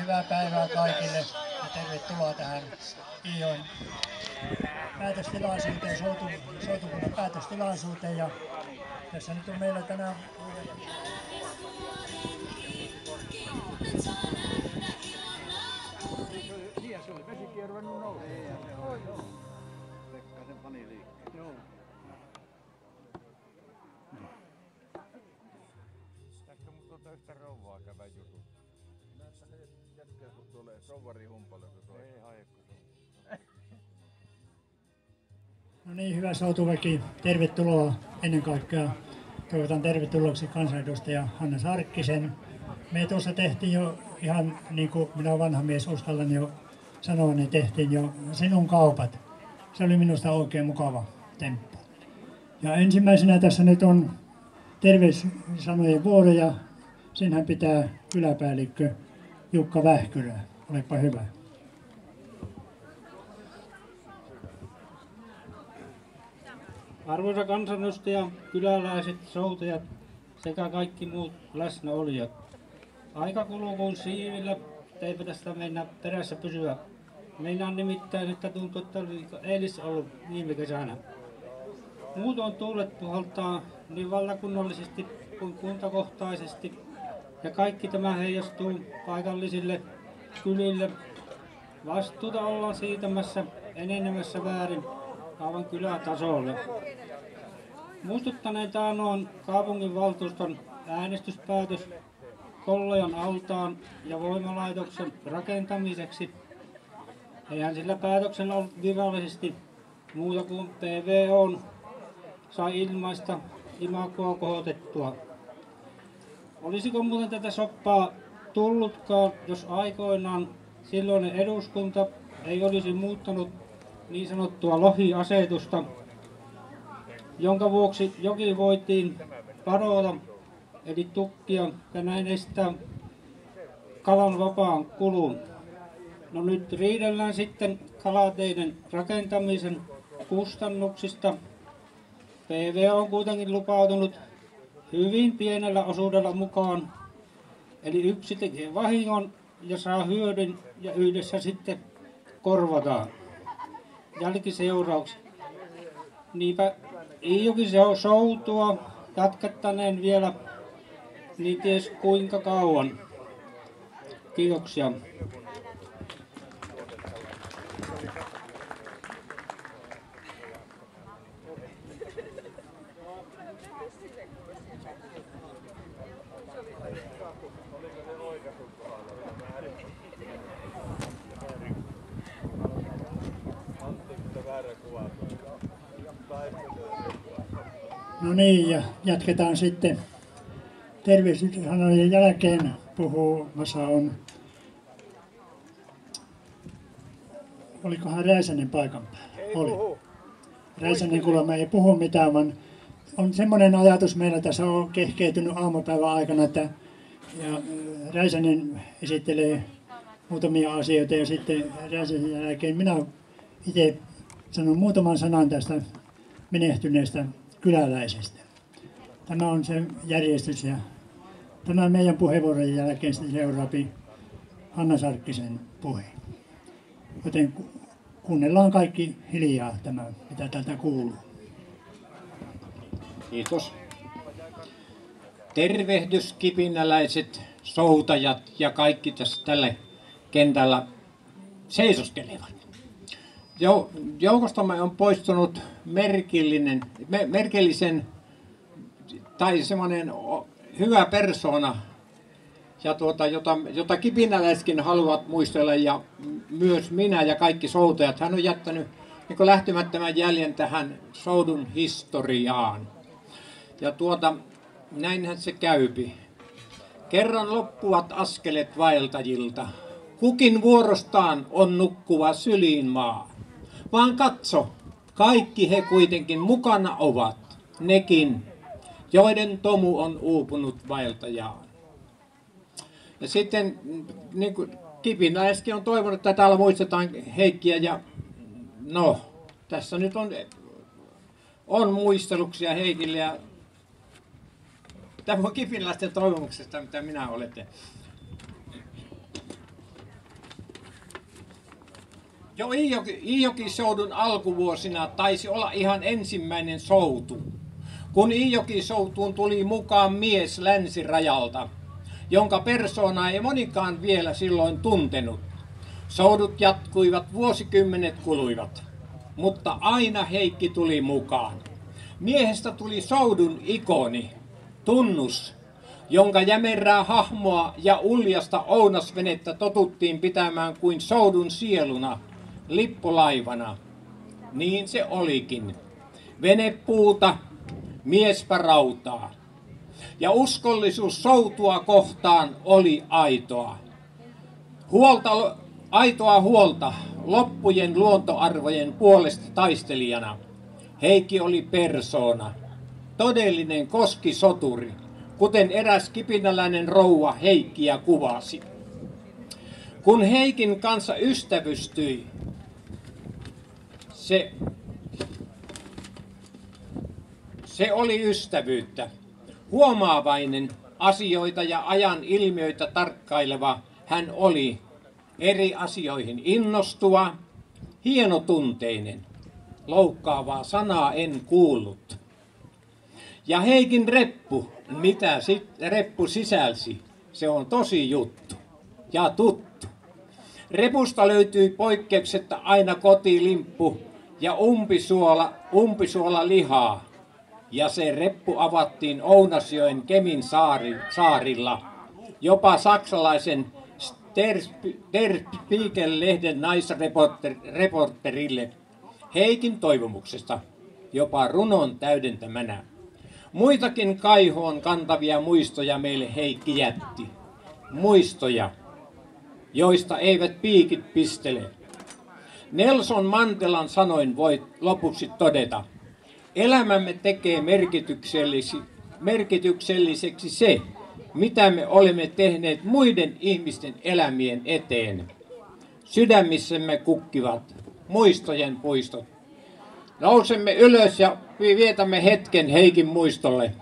hyvää päivää kaikille ja tervetuloa tähän Ion päätöstilaisuuteen, soutu, soutukunnan päätöstilaisuuteen. Ja tässä nyt on meillä tänään Niin, se oli vesikin ruvennut nousemaan. Pekkasen pani liikkeelle. Joo. Tässä musta on yhtä rouvaa kävä jutu. Jätkää, kun tulee. Ei sun. No niin, hyvä soutuväki, tervetuloa ennen kaikkea. Toivotan tervetulleeksi kansanedustaja Hanna Sarkkisen. Me tuossa tehtiin jo ihan niin kuin minä vanha mies uskallan jo sanoa, niin tehtiin jo sinun kaupat. Se oli minusta oikein mukava temppu. Ja ensimmäisenä tässä nyt on terveyssanojen vuoro ja senhän pitää kyläpäällikkö Jukka Vähkylä. Olepa hyvä. Arvoisa kansanedustaja, kyläläiset, soutajat sekä kaikki muut läsnäolijat. Aika kuluu kuin siivillä, eipä tästä mennä perässä pysyä. Meinaan nimittäin, että tuntuu, että oli eilis ollut viime kesänä. Muutoin tuulet puhaltaa niin valtakunnallisesti kuin kuntakohtaisesti. Ja kaikki tämä heijastuu paikallisille kylille. Vastuuta ollaan siirtämässä enenemässä väärin aivan kylätasolle. Muistuttaneen taanoon kaupunginvaltuuston äänestyspäätös Kollejan altaan ja voimalaitoksen rakentamiseksi. Eihän sillä päätöksellä ollut virallisesti muuta kuin PVO sai ilmaista imagoa kohotettua. Olisiko muuten tätä soppaa tullutkaan, jos aikoinaan silloinen eduskunta ei olisi muuttanut niin sanottua lohiasetusta, jonka vuoksi joki voitiin padota, eli tukkia, ja näin estää kalan vapaan kulun. No nyt riidellään sitten kalateiden rakentamisen kustannuksista. PV on kuitenkin lupautunut hyvin pienellä osuudella mukaan, eli yksi tekee vahingon ja saa hyödyn ja yhdessä sitten korvataan jälkiseuraukset. Niinpä Iijoki se on soutua jatkettaneen vielä niin ties kuinka kauan. Kiitoksia. Niin, ja jatketaan sitten. Terveyssanojen jälkeen puhumassa on, olikohan Räisänen paikan päällä? Oli. Räisänen kuulemma ei puhu mitään, vaan on semmoinen ajatus meillä tässä on kehkeytynyt aamupäivän aikana, että ja äh, Räisänen esittelee muutamia asioita ja sitten Räisänen jälkeen minä itse sanon muutaman sanan tästä menehtyneestä kyläläisestä. Tämä on se järjestys ja tämän meidän puheenvuoron jälkeen seuraapi Hanna Sarkkisen puhe. Joten ku- kuunnellaan kaikki hiljaa tämä, mitä täältä kuuluu. Kiitos. Tervehdys kipinäläiset, soutajat ja kaikki tässä tällä kentällä seisoskelevat. Jou, joukostamme on poistunut merkillinen, me, merkillisen tai semmoinen hyvä persona, ja tuota, jota, jota kipinäläiskin haluavat muistella ja myös minä ja kaikki soutajat. Hän on jättänyt niin lähtemättömän jäljen tähän soudun historiaan. Ja tuota, näinhän se käypi. Kerran loppuvat askelet vaeltajilta. Kukin vuorostaan on nukkuva syliin maa. Vaan katso, kaikki he kuitenkin mukana ovat, nekin, joiden tomu on uupunut vaeltajaan. Ja sitten, niin kuin Kipinäiskin on toivonut, että täällä muistetaan Heikkiä ja no, tässä nyt on, on muisteluksia Heikille ja Tämä on kipinläisten toivomuksesta, mitä minä olette. Jo Iijoki, Iijokisoudun alkuvuosina taisi olla ihan ensimmäinen soutu, kun Iijokisoutuun tuli mukaan mies länsirajalta, jonka persoona ei monikaan vielä silloin tuntenut. Soudut jatkuivat, vuosikymmenet kuluivat, mutta aina Heikki tuli mukaan. Miehestä tuli soudun ikoni, tunnus, jonka jämerää hahmoa ja uljasta ounasvenettä totuttiin pitämään kuin soudun sieluna, lippulaivana. Niin se olikin. Venepuuta, miespä rautaa. Ja uskollisuus soutua kohtaan oli aitoa. Huolta, aitoa huolta loppujen luontoarvojen puolesta taistelijana. Heikki oli persoona, todellinen koskisoturi, kuten eräs kipinäläinen rouva Heikkiä kuvasi. Kun Heikin kanssa ystävystyi, se, se oli ystävyyttä. Huomaavainen, asioita ja ajan ilmiöitä tarkkaileva hän oli eri asioihin innostuva, hienotunteinen. Loukkaavaa sanaa en kuullut. Ja Heikin reppu, mitä sit, reppu sisälsi, se on tosi juttu ja tuttu. Repusta löytyi poikkeuksetta aina kotilimppu ja umpisuola, umpisuola lihaa. Ja se reppu avattiin Ounasjoen Kemin saari, saarilla. Jopa saksalaisen Der, Spiegel-lehden naisreporterille Heikin toivomuksesta, jopa runon täydentämänä. Muitakin kaihoon kantavia muistoja meille Heikki jätti. Muistoja, joista eivät piikit pistele. Nelson Mandelan sanoin voi lopuksi todeta, elämämme tekee merkityksellisi, merkitykselliseksi se, mitä me olemme tehneet muiden ihmisten elämien eteen. Sydämissämme kukkivat muistojen puistot. Nousemme ylös ja vietämme hetken Heikin muistolle.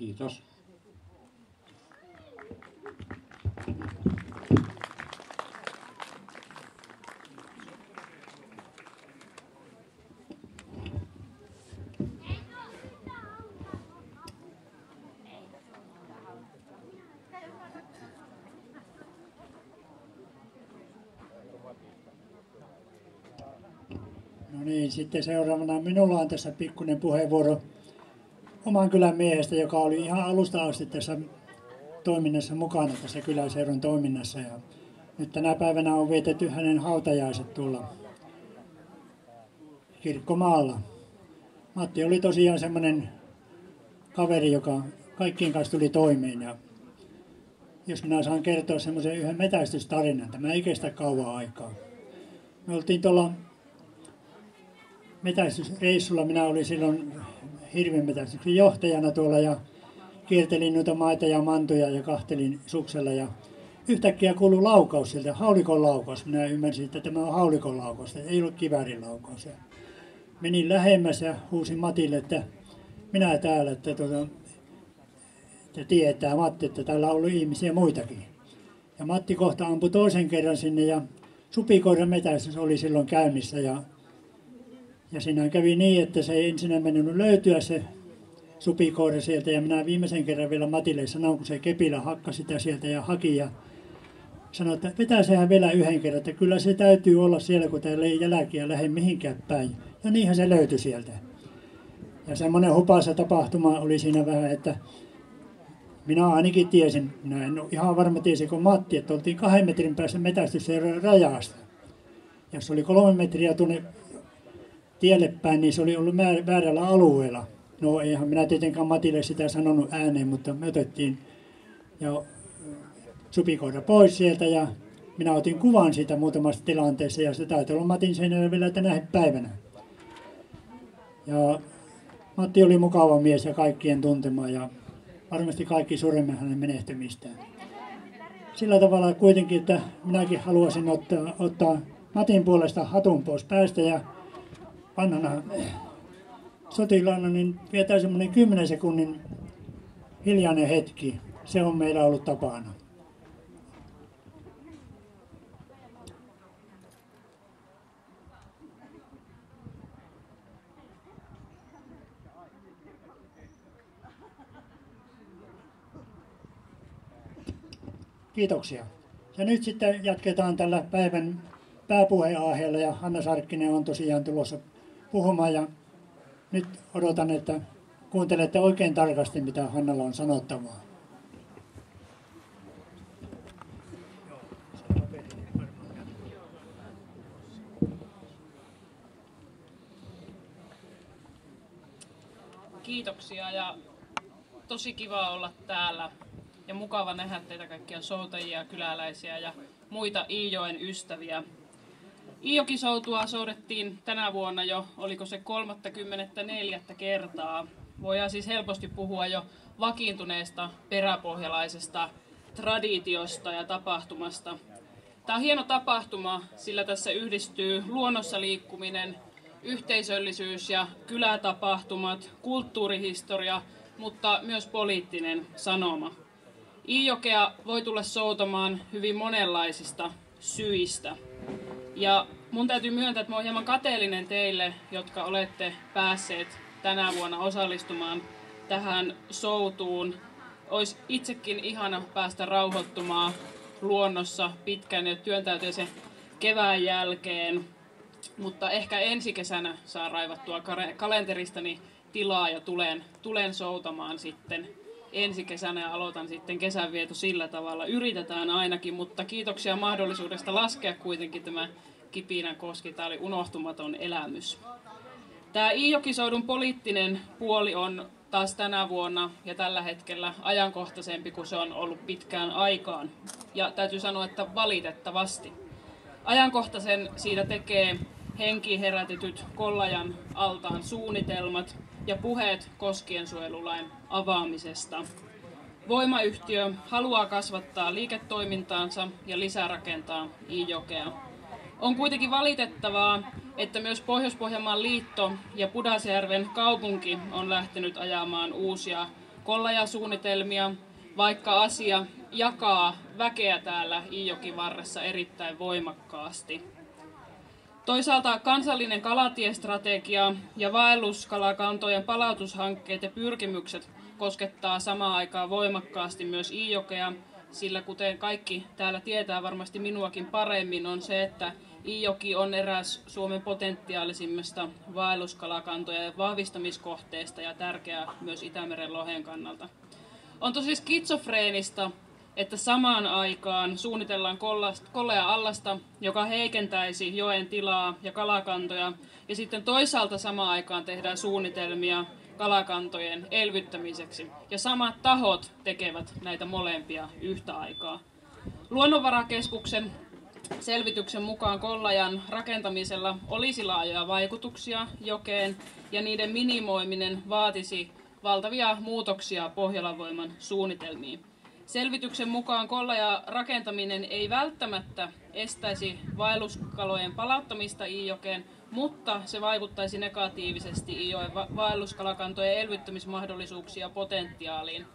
Kiitos. No niin, sitten seuraavana minulla on tässä pikkuinen puheenvuoro oman kylän miehestä, joka oli ihan alusta asti tässä toiminnassa mukana, tässä kyläseuran toiminnassa. Ja nyt tänä päivänä on vietetty hänen hautajaiset tuolla kirkkomaalla. Matti oli tosiaan semmoinen kaveri, joka kaikkien kanssa tuli toimeen. Ja jos minä saan kertoa semmoisen yhden metästystarinan, tämä ei kestä kauan aikaa. Me oltiin tuolla metästysreissulla, minä olin silloin hirvenmetästyksen johtajana tuolla ja kiertelin noita maita ja mantuja ja kahtelin suksella ja yhtäkkiä kuului laukaus sieltä, haulikon laukaus. Minä ymmärsin, että tämä on haulikon laukaus, ei ollut kiväärin laukaus. Ja menin lähemmäs ja huusin Matille, että minä täällä, että, tuota, että tietää Matti, että täällä on ollut ihmisiä muitakin. Ja Matti kohta ampui toisen kerran sinne ja supikoiran metästys oli silloin käynnissä ja ja siinä kävi niin, että se ei ensin mennyt löytyä se supikoira sieltä ja minä viimeisen kerran vielä Matille sanoin, kun se kepillä hakkasi sitä sieltä ja haki ja sanoi, että vetää sehän vielä yhden kerran, että kyllä se täytyy olla siellä, kun täällä ei jälkiä lähde mihinkään päin. Ja niinhän se löytyi sieltä. Ja semmoinen hupasa tapahtuma oli siinä vähän, että minä ainakin tiesin, minä en ole ihan varma tiesin kuin Matti, että oltiin kahden metrin päässä metästysseuran rajasta. Jos oli kolme metriä tuonne tielle päin, niin se oli ollut väärällä alueella. No eihän minä tietenkään Matille sitä sanonut ääneen, mutta me otettiin ja supikoira pois sieltä ja minä otin kuvan siitä muutamasta tilanteessa ja se täytyy olla Matin seinällä vielä tänä päivänä. Ja Matti oli mukava mies ja kaikkien tuntema ja varmasti kaikki suremme hänen menehtymistään. Sillä tavalla kuitenkin, että minäkin haluaisin ottaa, ottaa Matin puolesta hatun pois päästä ja vanhana sotilaana niin vietään semmoinen 10 sekunnin hiljainen hetki. Se on meillä ollut tapana. Kiitoksia. Ja nyt sitten jatketaan tällä päivän pääpuheenaiheella ja Hanna Sarkkinen on tosiaan tulossa puhumaan ja nyt odotan, että kuuntelette oikein tarkasti, mitä Hannalla on sanottavaa. Kiitoksia ja tosi kiva olla täällä ja mukava nähdä teitä kaikkia soutajia, kyläläisiä ja muita Iijoen ystäviä. Iijokisoutua soudettiin tänä vuonna jo, oliko se 34. kertaa. Voidaan siis helposti puhua jo vakiintuneesta peräpohjalaisesta traditiosta ja tapahtumasta. Tämä on hieno tapahtuma, sillä tässä yhdistyy luonnossa liikkuminen, yhteisöllisyys ja kylätapahtumat, kulttuurihistoria, mutta myös poliittinen sanoma. Iijokea voi tulla soutamaan hyvin monenlaisista syistä. Ja mun täytyy myöntää, että mä oon hieman kateellinen teille, jotka olette päässeet tänä vuonna osallistumaan tähän soutuun. Olisi itsekin ihana päästä rauhoittumaan luonnossa pitkän ja työntäyteisen kevään jälkeen, mutta ehkä ensi kesänä saa raivattua kalenteristani tilaa ja tulen, tulen soutamaan sitten ensi kesänä ja aloitan sitten kesänvieto sillä tavalla. Yritetään ainakin, mutta kiitoksia mahdollisuudesta laskea kuitenkin tämä Kipinän koski. Tämä oli unohtumaton elämys. Tämä Iijokisoudun poliittinen puoli on taas tänä vuonna ja tällä hetkellä ajankohtaisempi kuin se on ollut pitkään aikaan. Ja täytyy sanoa, että valitettavasti. Ajankohtaisen siitä tekee henkiin herätetyt Kollajan altaan suunnitelmat ja puheet koskiensuojelulain avaamisesta. Voimayhtiö haluaa kasvattaa liiketoimintaansa ja lisärakentaa Iijokea. On kuitenkin valitettavaa, että myös Pohjois-Pohjanmaan liitto ja Pudasjärven kaupunki on lähtenyt ajamaan uusia kollajasuunnitelmia, vaikka asia jakaa väkeä täällä Iijokin varressa erittäin voimakkaasti. Toisaalta kansallinen kalatiestrategia ja vaelluskalakantojen palautushankkeet ja pyrkimykset koskettaa samaan aikaan voimakkaasti myös Iijokea, sillä kuten kaikki täällä tietää varmasti minuakin paremmin, on se, että Iijoki on eräs Suomen potentiaalisimmista vaelluskalakantojen vahvistamiskohteista ja tärkeä myös Itämeren lohen kannalta. On tosi skitsofreenista, että samaan aikaan suunnitellaan kollea allasta, joka heikentäisi joen tilaa ja kalakantoja, ja sitten toisaalta samaan aikaan tehdään suunnitelmia kalakantojen elvyttämiseksi. Ja samat tahot tekevät näitä molempia yhtä aikaa. Luonnonvarakeskuksen selvityksen mukaan Kollajan rakentamisella olisi laajoja vaikutuksia jokeen ja niiden minimoiminen vaatisi valtavia muutoksia Pohjolan suunnitelmiin. Selvityksen mukaan kollaja rakentaminen ei välttämättä estäisi vaelluskalojen palauttamista Iijokeen, mutta se vaikuttaisi negatiivisesti Iijoen vaelluskalakantojen elvyttämismahdollisuuksia potentiaaliin.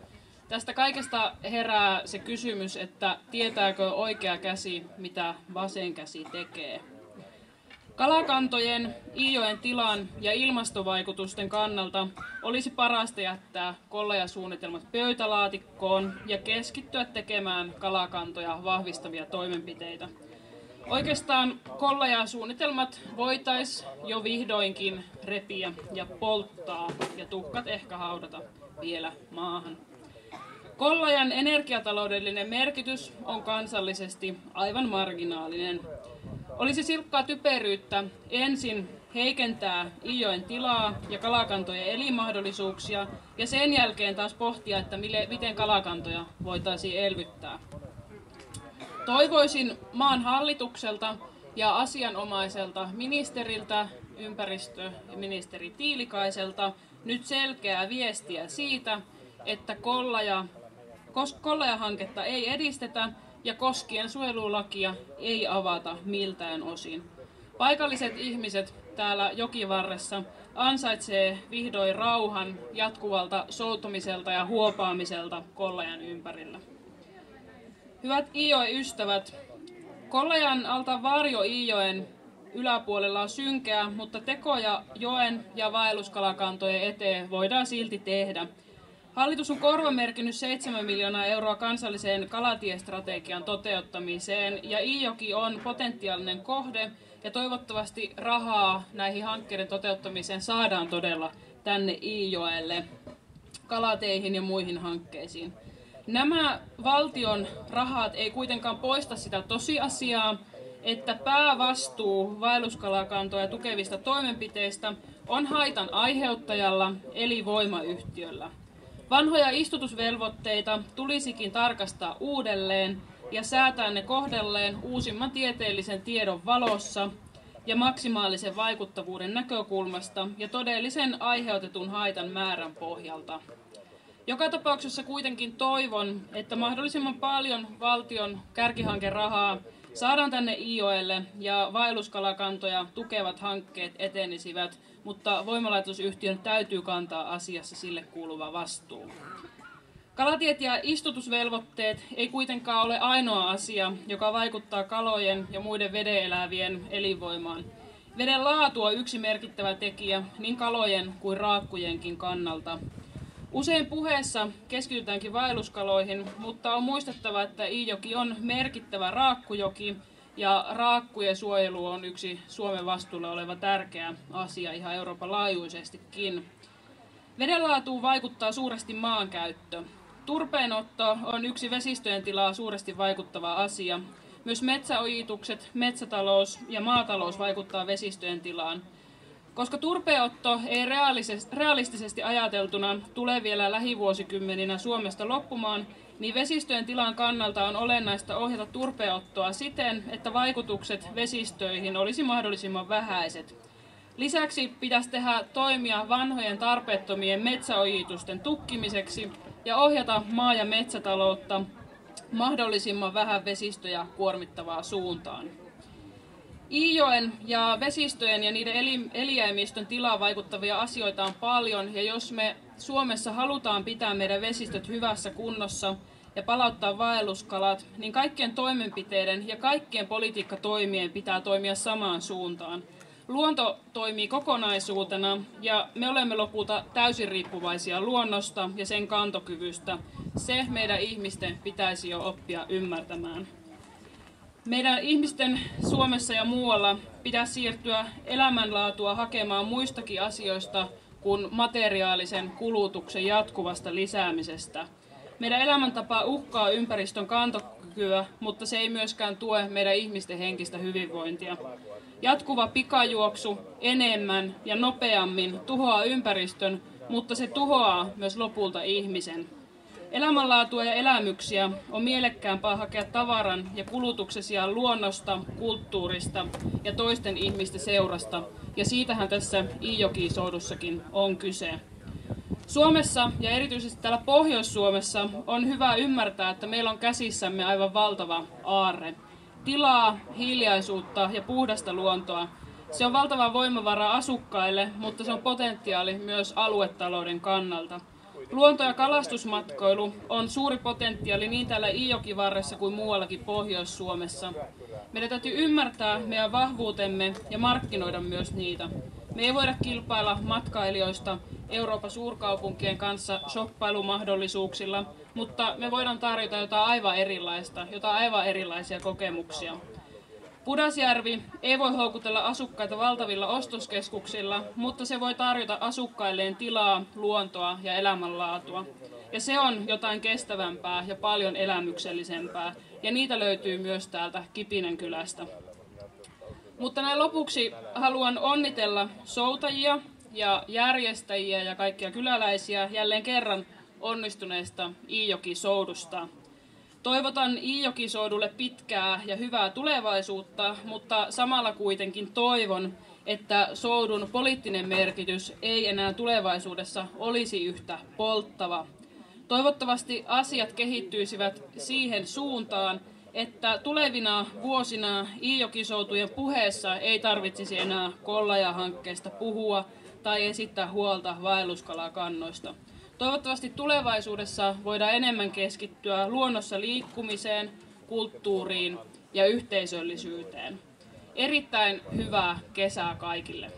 Tästä kaikesta herää se kysymys, että tietääkö oikea käsi, mitä vasen käsi tekee. Kalakantojen, Iijoen tilan ja ilmastovaikutusten kannalta olisi parasta jättää kollajasuunnitelmat pöytälaatikkoon ja keskittyä tekemään kalakantoja vahvistavia toimenpiteitä. Oikeastaan kollajasuunnitelmat voitaisiin jo vihdoinkin repiä ja polttaa ja tuhkat ehkä haudata vielä maahan. Kollajan energiataloudellinen merkitys on kansallisesti aivan marginaalinen. Olisi silkkaa typeryyttä ensin heikentää Ijoen tilaa ja kalakantojen elinmahdollisuuksia ja sen jälkeen taas pohtia, että miten kalakantoja voitaisiin elvyttää. Toivoisin maan hallitukselta ja asianomaiselta ministeriltä, ympäristö- ja ministeri Tiilikaiselta nyt selkeää viestiä siitä, että Kollaja, Kollaja-hanketta ei edistetä ja koskien suojelulakia ei avata miltään osin. Paikalliset ihmiset täällä jokivarressa ansaitsee vihdoin rauhan jatkuvalta soutumiselta ja huopaamiselta Kollajan ympärillä. Hyvät Iijoe-ystävät, Kollajan alta Varjo Iijoen yläpuolella on synkeä, mutta tekoja joen ja vaelluskalakantojen eteen voidaan silti tehdä. Hallitus on korvamerkinnyt 7 miljoonaa euroa kansalliseen kalatiestrategian toteuttamiseen ja Iijoki on potentiaalinen kohde ja toivottavasti rahaa näihin hankkeiden toteuttamiseen saadaan todella tänne Iijoelle kalateihin ja muihin hankkeisiin. Nämä valtion rahat ei kuitenkaan poista sitä tosiasiaa, että päävastuu vaelluskalakantoja tukevista toimenpiteistä on haitan aiheuttajalla eli voimayhtiöllä. Vanhoja istutusvelvoitteita tulisikin tarkastaa uudelleen ja säätää ne kohdelleen uusimman tieteellisen tiedon valossa ja maksimaalisen vaikuttavuuden näkökulmasta ja todellisen aiheutetun haitan määrän pohjalta. Joka tapauksessa kuitenkin toivon, että mahdollisimman paljon valtion kärkihankerahaa saadaan tänne IOelle ja vaelluskalakantoja tukevat hankkeet etenisivät, mutta voimalaitosyhtiön täytyy kantaa asiassa sille kuuluva vastuu. Kalatiet ja istutusvelvoitteet ei kuitenkaan ole ainoa asia, joka vaikuttaa kalojen ja muiden vedeelävien elinvoimaan. Veden laatu on yksi merkittävä tekijä niin kalojen kuin raakkujenkin kannalta. Usein puheessa keskitytäänkin vaelluskaloihin, mutta on muistettava, että Iijoki on merkittävä raakkujoki ja raakkujen suojelu on yksi Suomen vastuulla oleva tärkeä asia ihan Euroopan laajuisestikin. Vedenlaatuun vaikuttaa suuresti maankäyttö. Turpeenotto on yksi vesistöjen tilaa suuresti vaikuttava asia. Myös metsäojitukset, metsätalous ja maatalous vaikuttaa vesistöjen tilaan. Koska turpeotto ei realistisesti ajateltuna tule vielä lähivuosikymmeninä Suomesta loppumaan, niin vesistöjen tilan kannalta on olennaista ohjata turpeottoa siten, että vaikutukset vesistöihin olisi mahdollisimman vähäiset. Lisäksi pitäisi tehdä toimia vanhojen tarpeettomien metsäojitusten tukkimiseksi ja ohjata maa- ja metsätaloutta mahdollisimman vähän vesistöjä kuormittavaa suuntaan. Iijoen ja vesistöjen ja niiden eli, eliäimistön tilaan vaikuttavia asioita on paljon, ja jos me Suomessa halutaan pitää meidän vesistöt hyvässä kunnossa ja palauttaa vaelluskalat, niin kaikkien toimenpiteiden ja kaikkien politiikkatoimien pitää toimia samaan suuntaan. Luonto toimii kokonaisuutena ja me olemme lopulta täysin riippuvaisia luonnosta ja sen kantokyvystä. Se meidän ihmisten pitäisi jo oppia ymmärtämään. Meidän ihmisten Suomessa ja muualla pitää siirtyä elämänlaatua hakemaan muistakin asioista kuin materiaalisen kulutuksen jatkuvasta lisäämisestä. Meidän elämäntapa uhkaa ympäristön kantokykyä, mutta se ei myöskään tue meidän ihmisten henkistä hyvinvointia. Jatkuva pikajuoksu enemmän ja nopeammin tuhoaa ympäristön, mutta se tuhoaa myös lopulta ihmisen. Elämänlaatua ja elämyksiä on mielekkäämpää hakea tavaran ja kulutuksen sijaan luonnosta, kulttuurista ja toisten ihmisten seurasta, ja siitähän tässä Iijoki-soudussakin on kyse. Suomessa ja erityisesti täällä Pohjois-Suomessa on hyvä ymmärtää, että meillä on käsissämme aivan valtava aarre. Tilaa, hiljaisuutta ja puhdasta luontoa. Se on valtava voimavara asukkaille, mutta se on potentiaali myös aluetalouden kannalta. Luonto- ja kalastusmatkailu on suuri potentiaali niin täällä Iijokivarressa kuin muuallakin Pohjois-Suomessa. Meidän täytyy ymmärtää meidän vahvuutemme ja markkinoida myös niitä. Me ei voida kilpailla matkailijoista Euroopan suurkaupunkien kanssa shoppailumahdollisuuksilla, mutta me voidaan tarjota jotain aivan erilaista, jotain aivan erilaisia kokemuksia. Pudasjärvi ei voi houkutella asukkaita valtavilla ostoskeskuksilla, mutta se voi tarjota asukkailleen tilaa, luontoa ja elämänlaatua. Ja se on jotain kestävämpää ja paljon elämyksellisempää, ja niitä löytyy myös täältä Kipinen kylästä. Mutta näin lopuksi haluan onnitella soutajia ja järjestäjiä ja kaikkia kyläläisiä jälleen kerran onnistuneesta Iijoki-soudusta. Toivotan Iijokisoudulle pitkää ja hyvää tulevaisuutta, mutta samalla kuitenkin toivon, että soudun poliittinen merkitys ei enää tulevaisuudessa olisi yhtä polttava. Toivottavasti asiat kehittyisivät siihen suuntaan, että tulevina vuosina Iijokisoutujen puheessa ei tarvitsisi enää Kollaja-hankkeesta puhua tai esittää huolta vaelluskalakannoista. Toivottavasti tulevaisuudessa voidaan enemmän keskittyä luonnossa liikkumiseen, kulttuuriin ja yhteisöllisyyteen. Erittäin hyvää kesää kaikille.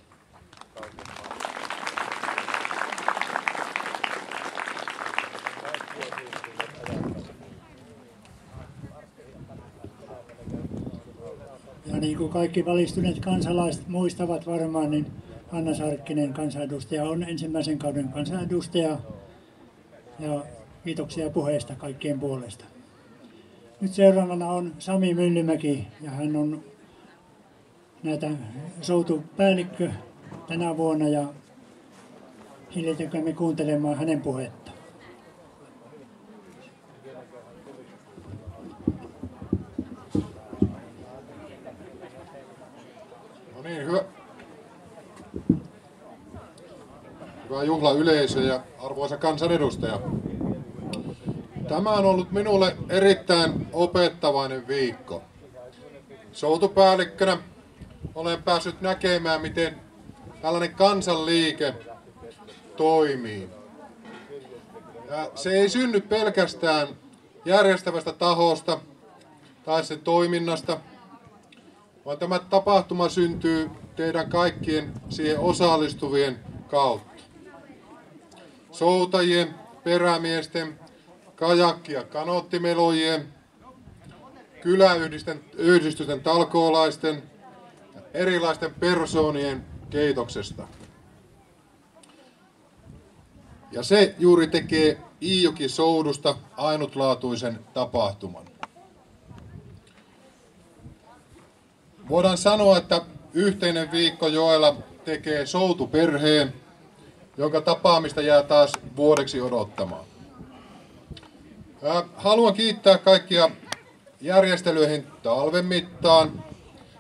Niin kuin kaikki valistuneet kansalaiset muistavat varmaan, niin Hanna Sarkkinen kansanedustaja on ensimmäisen kauden kansanedustaja. Ja kiitoksia puheesta kaikkien puolesta. Nyt seuraavana on Sami Myllymäki ja hän on näitä soutupäällikkö tänä vuonna ja hiljatakaamme kuuntelemaan hänen puhetta. Niin, hyvä. Hyvä juhlayleisö ja arvoisa kansanedustaja. Tämä on ollut minulle erittäin opettavainen viikko. Soutupäällikkönä olen päässyt näkemään, miten tällainen kansanliike toimii. Ja se ei synny pelkästään järjestävästä tahosta tai sen toiminnasta, vaan tämä tapahtuma syntyy teidän kaikkien siihen osallistuvien kautta. Soutajien, perämiesten, kajakki- ja kanottimelojien, kyläyhdistysten yhdistysten talkoolaisten ja erilaisten persoonien keitoksesta. Ja se juuri tekee Iijoki Soudusta ainutlaatuisen tapahtuman. Voidaan sanoa, että yhteinen viikko joella tekee soutuperheen, jonka tapaamista jää taas vuodeksi odottamaan. Haluan kiittää kaikkia järjestelyihin talven mittaan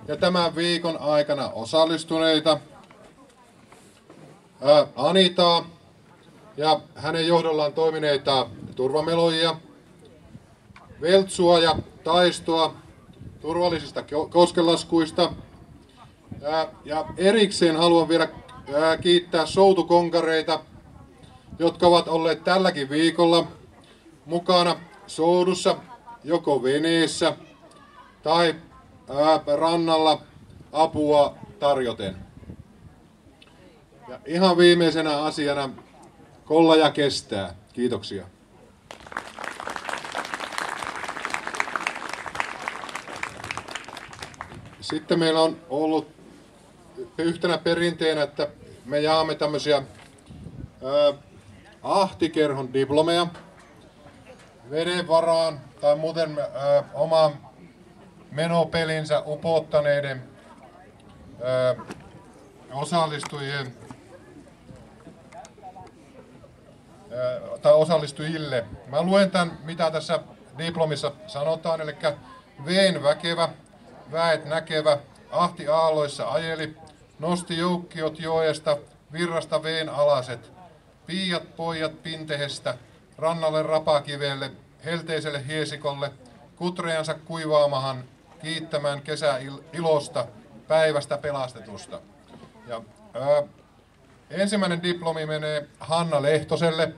ja tämän viikon aikana osallistuneita. Anitaa ja hänen johdollaan toimineita turvameloja, Veltsua ja Taistoa turvallisista koskelaskuista. Ja erikseen haluan vielä kiittää soutukonkareita, jotka ovat olleet tälläkin viikolla mukana soudussa joko veneessä tai rannalla apua tarjoten. Ja ihan viimeisenä asiana kollaja kestää. Kiitoksia. Sitten meillä on ollut yhtenä perinteenä, että me jaamme tämmöisiä ää, ahtikerhon diplomeja veden varaan tai muuten ää, oman menopelinsä upottaneiden ää, osallistujien ää, tai osallistujille. Mä luen tämän, mitä tässä diplomissa sanotaan, eli veen väkevä, väet näkevä, ahti aalloissa ajeli, nosti joukkiot joesta, virrasta veen alaset, piiat pojat pintehestä, rannalle rapakivelle, helteiselle hiesikolle, kutrejansa kuivaamahan, kiittämään kesäilosta, päivästä pelastetusta. Ja, ää, ensimmäinen diplomi menee Hanna Lehtoselle,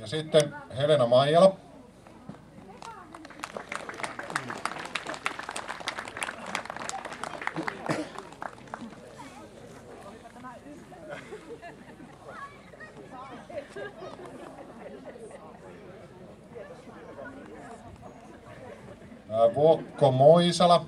Ja sitten Helena Maijala. Ää, Vuokko Moisala.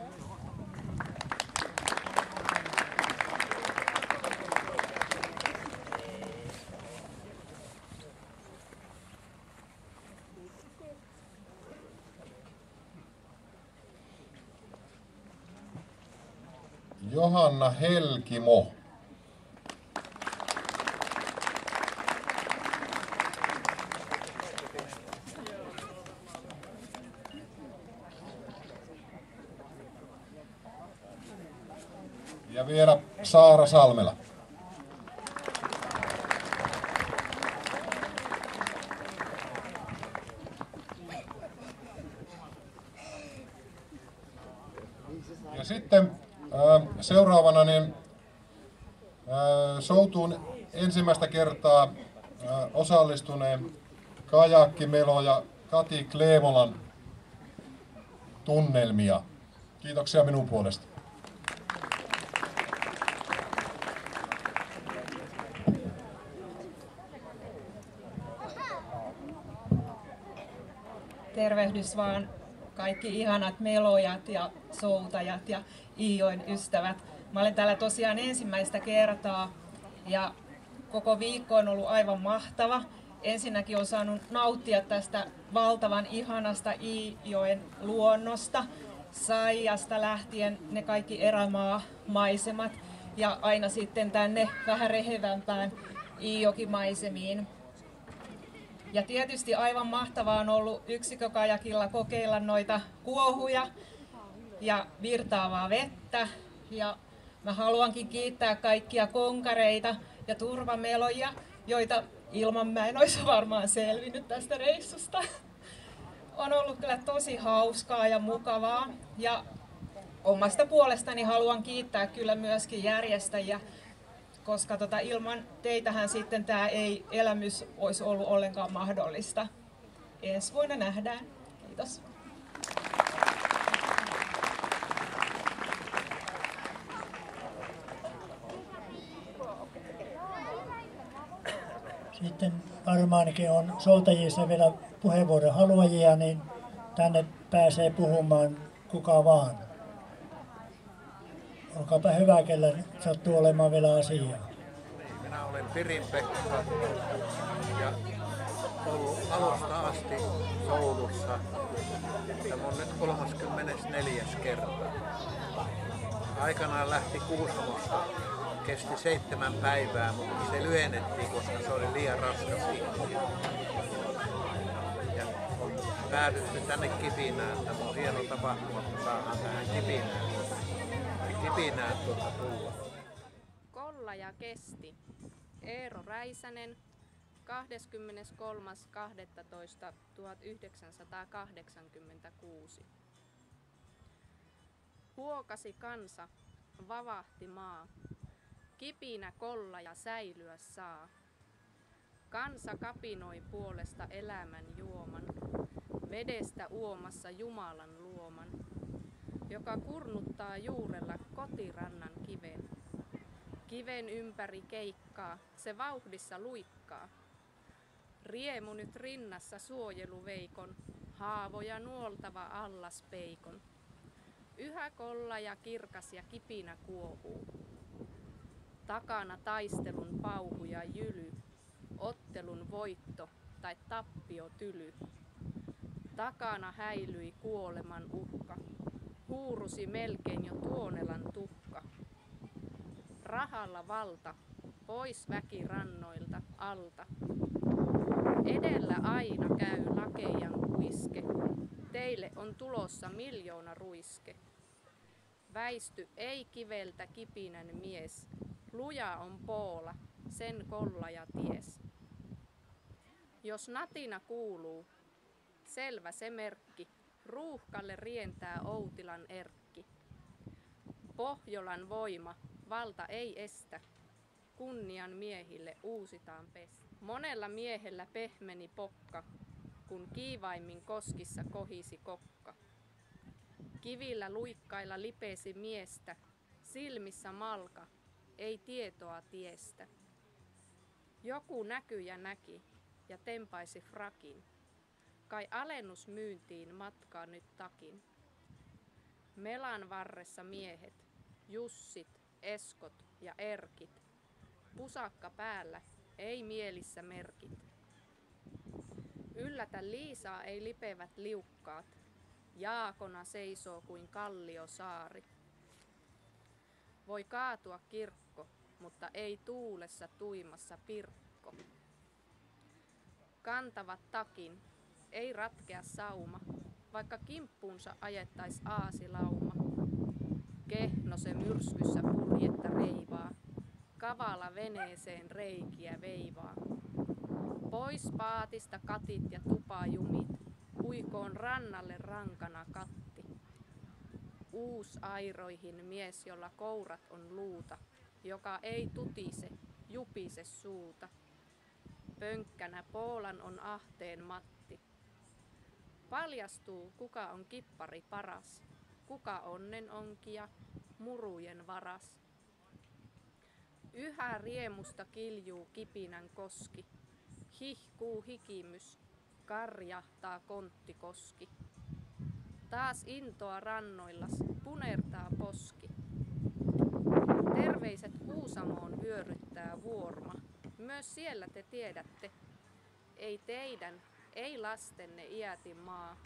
Johanna Helkimo. Ja vielä Saara Salmela. Ja sitten äh, seuraavana niin äh, soutuun ensimmäistä kertaa äh, osallistuneen kajakkimelo ja Kati Kleevolan tunnelmia. Kiitoksia minun puolesta. Tervehdys vaan kaikki ihanat melojat ja soutajat ja Iijoen ystävät. Mä olen täällä tosiaan ensimmäistä kertaa ja koko viikko on ollut aivan mahtava. Ensinnäkin on saanut nauttia tästä valtavan ihanasta Iijoen luonnosta. Saijasta lähtien ne kaikki erämaa-maisemat ja aina sitten tänne vähän rehevämpään Iijokimaisemiin. Ja tietysti aivan mahtavaa on ollut yksikkökajakilla kokeilla noita kuohuja ja virtaavaa vettä. Ja mä haluankin kiittää kaikkia konkareita ja turvameloja, joita ilman mä en olisi varmaan selvinnyt tästä reissusta. On ollut kyllä tosi hauskaa ja mukavaa. Ja omasta puolestani haluan kiittää kyllä myöskin järjestäjiä koska tota, ilman teitähän sitten tämä ei elämys olisi ollut ollenkaan mahdollista. Ensi vuonna nähdään. Kiitos. Sitten varmaankin on soutajissa vielä puheenvuoron haluajia, niin tänne pääsee puhumaan kuka vaan. Olkaapa hyvä, kellä sattuu olemaan vielä asiaa. Minä olen Pirin Pekka ja ollut alusta asti Soulussa. Tämä on nyt 34. kerta. Aikanaan lähti Kuusamossa, kesti seitsemän päivää, mutta se lyhennettiin, koska se oli liian raskas Ja on päädytty tänne Kipinään. Tämä on hieno tapahtuma, kun saadaan tähän Kipinään kipinää tuota tulla. Kolla ja kesti. Eero Räisänen 23.12.1986. Huokasi kansa, vavahti maa. Kipinä kolla ja säilyä saa. Kansa kapinoi puolesta elämän juoman, vedestä uomassa Jumalan luoman joka kurnuttaa juurella kotirannan kiven. Kiven ympäri keikkaa, se vauhdissa luikkaa. Riemu nyt rinnassa suojeluveikon, haavoja nuoltava allaspeikon. Yhä kolla ja kirkas ja kipinä kuohuu. Takana taistelun pauhu ja jyly, ottelun voitto tai tappio tyly. Takana häilyi kuoleman uhka huurusi melkein jo Tuonelan tuhka. Rahalla valta, pois väki rannoilta, alta. Edellä aina käy lakeijan kuiske, teille on tulossa miljoona ruiske. Väisty ei kiveltä kipinän mies, luja on poola, sen kollaja ties. Jos natina kuuluu, selvä se merkki, Ruuhkalle rientää Outilan erkki. Pohjolan voima, valta ei estä. Kunnian miehille uusitaan pes. Monella miehellä pehmeni pokka, kun kiivaimmin koskissa kohisi kokka. Kivillä luikkailla lipesi miestä, silmissä malka, ei tietoa tiestä. Joku näkyjä näki ja tempaisi frakin. Kai alennus myyntiin matkaa nyt takin. Melan varressa miehet, Jussit, Eskot ja Erkit. Pusakka päällä, ei mielissä merkit. Yllätä Liisaa ei lipevät liukkaat. Jaakona seisoo kuin kallio saari. Voi kaatua kirkko, mutta ei tuulessa tuimassa pirkko. Kantavat takin, ei ratkea sauma, vaikka kimppuunsa ajettais aasilauma. Kehno se myrskyssä purjetta reivaa, kavala veneeseen reikiä veivaa. Pois paatista katit ja tupajumit, uikoon rannalle rankana katti. Uus airoihin mies, jolla kourat on luuta, joka ei tutise, jupise suuta. Pönkkänä Poolan on ahteen Matti. Paljastuu, kuka on kippari paras, kuka onnen onkia, murujen varas. Yhä riemusta kiljuu kipinän koski, hihkuu hikimys, karjahtaa konttikoski. Taas intoa rannoillas punertaa poski. Terveiset Kuusamoon vyöryttää vuorma. Myös siellä te tiedätte, ei teidän, ei lastenne iätin maa.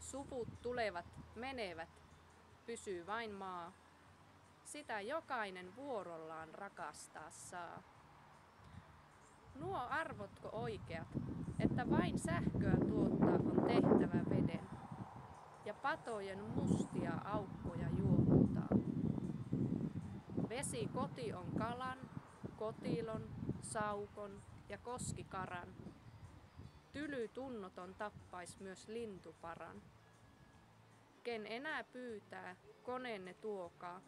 Suvut tulevat, menevät, pysyy vain maa. Sitä jokainen vuorollaan rakastaa saa. Nuo arvotko oikeat, että vain sähköä tuottaa on tehtävä veden ja patojen mustia aukkoja juottaa. Vesi koti on kalan, kotilon, saukon ja koskikaran. Tyly tunnoton tappais myös lintuparan. Ken enää pyytää, koneenne tuokaa,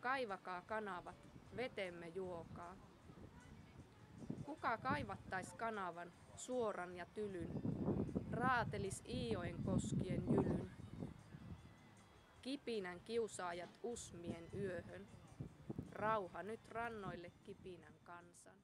kaivakaa kanavat, vetemme juokaa. Kuka kaivattais kanavan, suoran ja tylyn, raatelis Iioen koskien jylyn. Kipinän kiusaajat usmien yöhön, rauha nyt rannoille kipinän kansan.